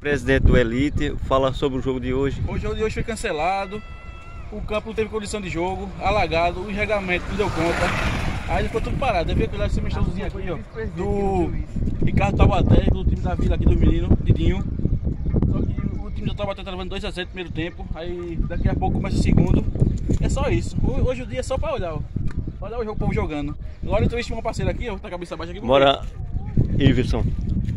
Presidente do Elite, fala sobre o jogo de hoje. O jogo de hoje foi cancelado, o campo não teve condição de jogo, alagado, o enregamento não deu conta. Aí ficou tudo parado. Deve ver que esse mexãozinho aqui, ó, do Ricardo Taubaté, do time da vila aqui do menino, Didinho. Só que o time do Taubaté tá levando 2x0 no primeiro tempo, aí daqui a pouco começa o segundo. É só isso. Hoje o dia é só pra olhar, ó. Olha o povo jogando. Agora eu entrevistei uma parceira aqui, ó, tá a cabeça baixa aqui. Bora, Iverson.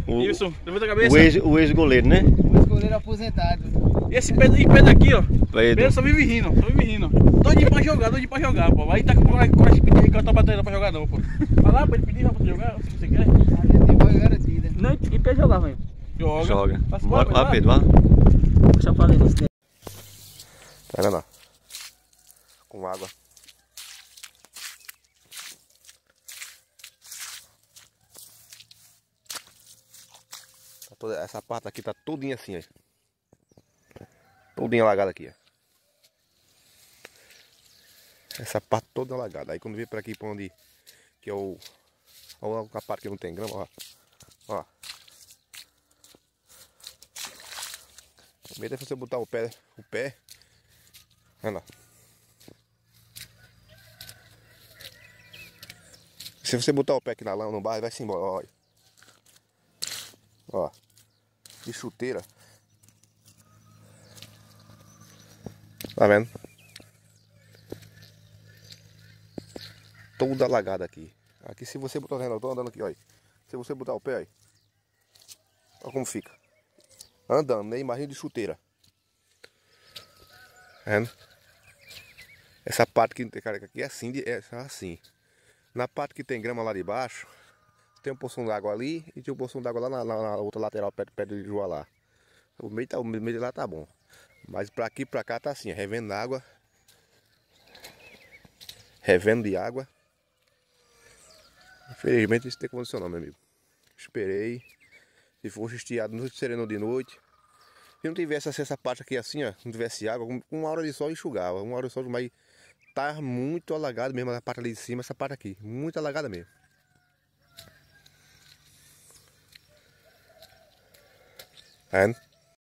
O, Iverson, levanta a cabeça. O ex-goleiro, ex né? O ex-goleiro aposentado. E esse Pedro, e Pedro aqui, ó. Pedro. Pedro só vive rindo, só vive rindo. Doidinho pra jogar, doidinho pra jogar, pô. Aí tá com coragem de pedir que eu tô batendo pra jogar não, pô. Vai lá pra ele pedir, pra jogar, se você quer. A gente vai garantida. Não, e Pedro jogar, velho. Joga. Joga. Vai, Pedro, vá. Deixa eu falar nisso. Tá vendo, ó? Com água. Toda, essa parte aqui tá todinha assim, ó. Todinha alagada aqui, ó. Essa parte toda alagada. Aí quando vem pra aqui pra onde que é o. Olha a parte que não tem grama, ó. Ó. O medo é você botar o pé. O pé. Olha lá. Se você botar o pé aqui na lama no barro, vai se embora, ó. Ó de chuteira. Tá vendo? Toda alagada aqui. Aqui se você botar, eu tô andando aqui, olha. Se você botar o pé, aí. Olha como fica. Andando, né? Imagina de chuteira. Tá vendo? Essa parte que tem careca aqui é assim, é assim. Na parte que tem grama lá de baixo, tem um poção d'água ali e tem um poção d'água lá na, na, na, outra lateral, perto, perto de Joá lá. O meio, tá, o meio de lá tá bom. Mas pra aqui pra cá tá assim, revendo água. Revendo de água. Infelizmente isso tem condicional, meu amigo. Esperei. Se fosse estiado no sereno de noite. Se não tivesse essa parte aqui assim, ó, não tivesse água, uma hora de sol enxugava. Uma hora de sol, mas tá muito alagado mesmo a parte ali de cima, essa parte aqui. Muito alagada mesmo. And